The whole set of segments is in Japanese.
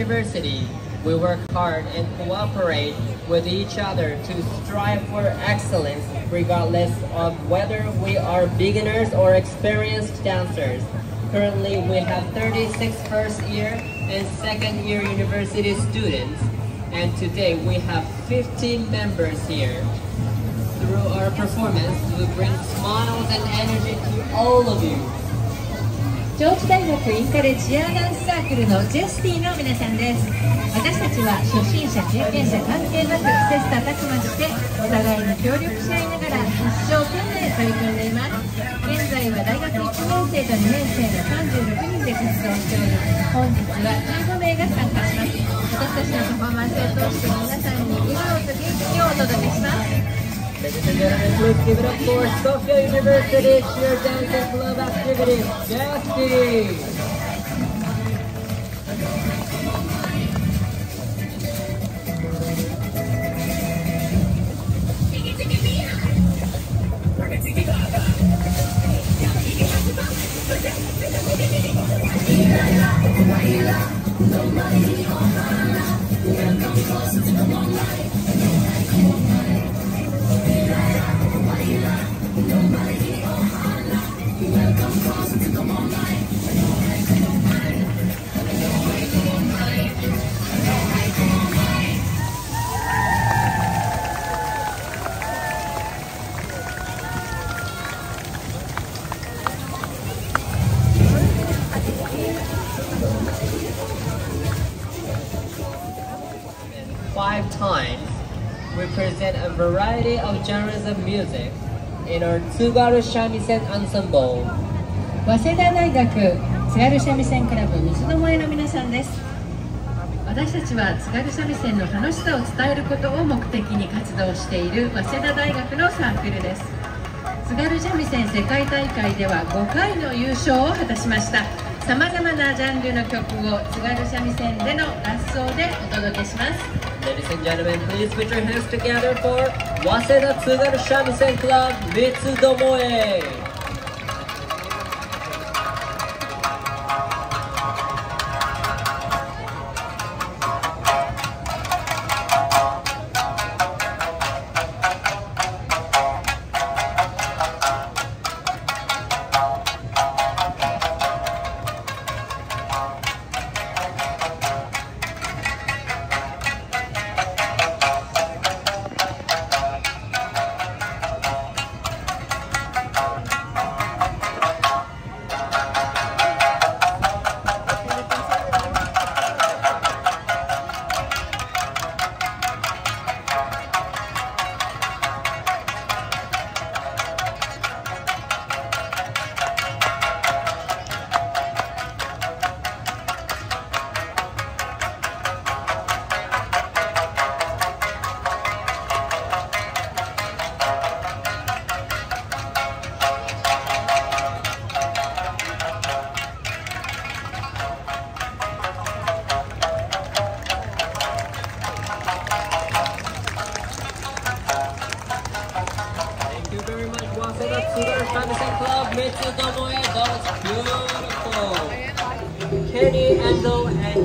University, we work hard and cooperate with each other to strive for excellence regardless of whether we are beginners or experienced dancers. Currently, we have 36 first year and second year university students, and today we have 15 members here. Through our performance, we bring smiles and energy to all of you. 上智大学インカレチアダンスサークルのジェスティの皆さんです。私たちは初心者経験者関係なく切磋琢磨してお互いに協力し合いながら一生懸命取り組んでいます。現在は大学1年生と2年生の36人で活動しており本日は15名が参加します。私たちのパフォーマンスを通して皆さんに笑顔と元気をお届け Ladies and give it up for Sofia University Cheer Dancing Club Activities, Destiny! Five times, we present a variety of genres of music in our Tsugaru Shamisen Ensemble. 早稲田大学津軽三味線クラブ三つどもえの皆さんです。私たちは津軽三味線の楽しさを伝えることを目的に活動している早稲田大学のサークルです。津軽三味線世界大会では5回の優勝を果たしました。さまざまなジャンルの曲を津軽三味線での合奏でお届けします Ladies and gentlemen, please put your hands together for 早稲田津軽三味線クラブ三つどもえ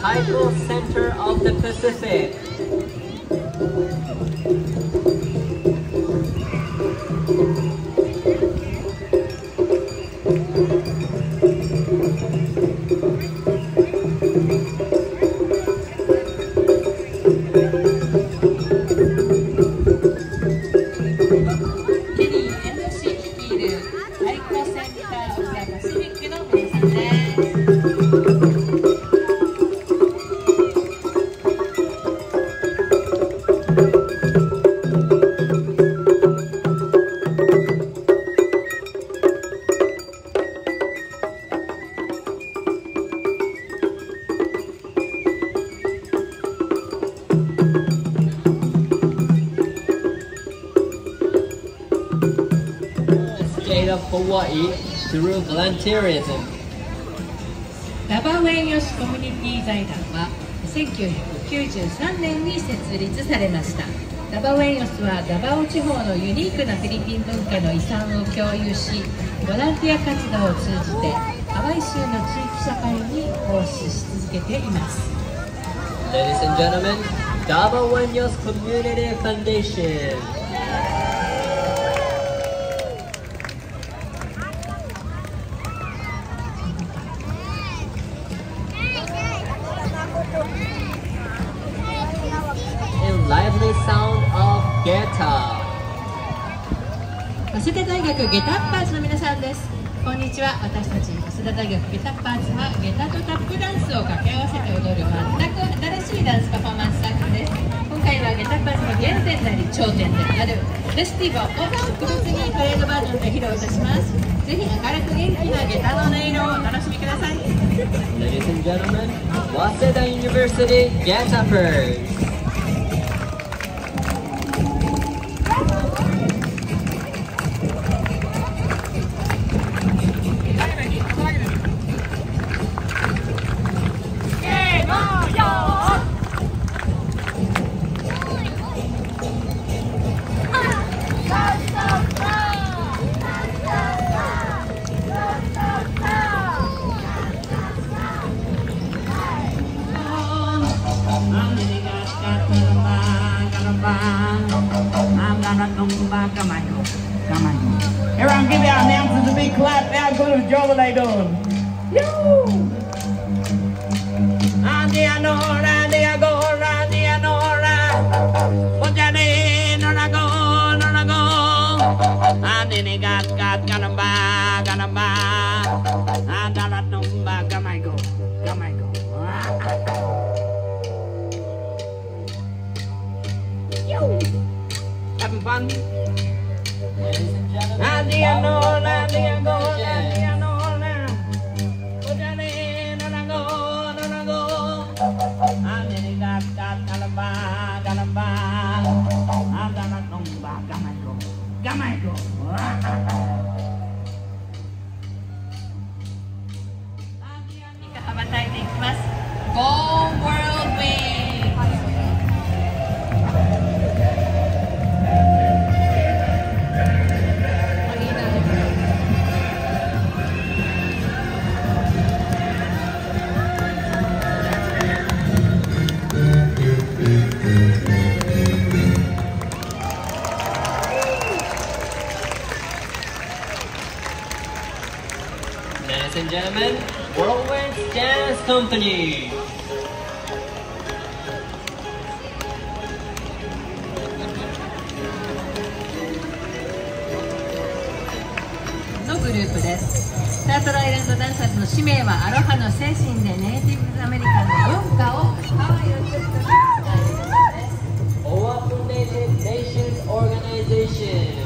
tidal center of the Pacific. Hawaii through volunteerism. ラバウェイヨシコミュニティ財団は1993年に設立されましたダバウェイヨスはダバオ地方のユニークなフィリピン文化の遺産を共有しボランティア活動を通じてハワイ州の地域社会に奉仕し続けています Ladies and gentlemen, Dava Wenyos Community Foundation. 早稲田大学ゲタッパーズの皆さんです。こんにちは。私たち早稲田大学ゲタッパーズはゲタとタップダンスを掛け合わせて踊る全く新しいダンスパフォーマンスサークルです。今回はゲタッパーズの原点であり頂点である。フェスティバルを特別にパレードバージョンで披露いたします。ぜひ明るく元気なゲタの音色をお楽しみください。Ladies and gentlemen, Waseda University Getappers. the drumming ain't done. Yoo! I know, round there I go, round. Put that in, on go, I go. And then he got, got, got. Dance Company. のグループですタートルアイランドダンサーズの使命はアロハの精神でネイティブアメリカンの文化をハワイを中心に Oahu Native Nations Organization. The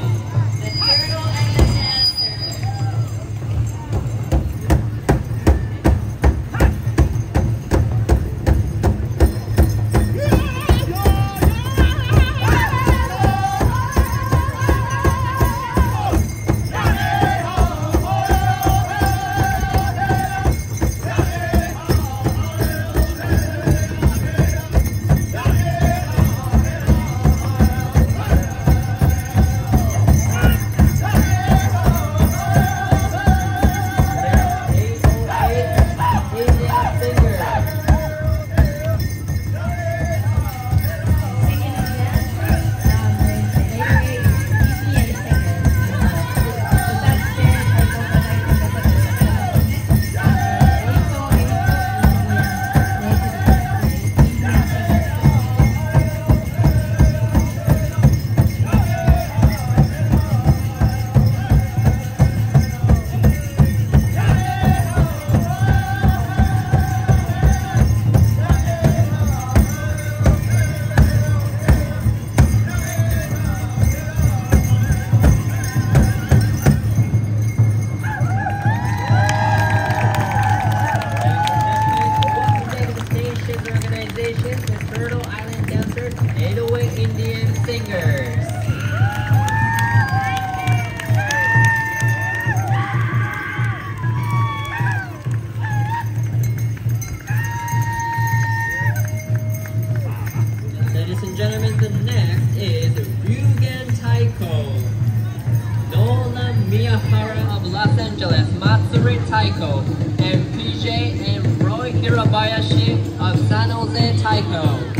Angeles, Matsuri Taiko, and PJ and Roy Hirabayashi of San Jose Taiko.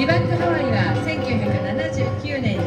ビバットハワイは1979年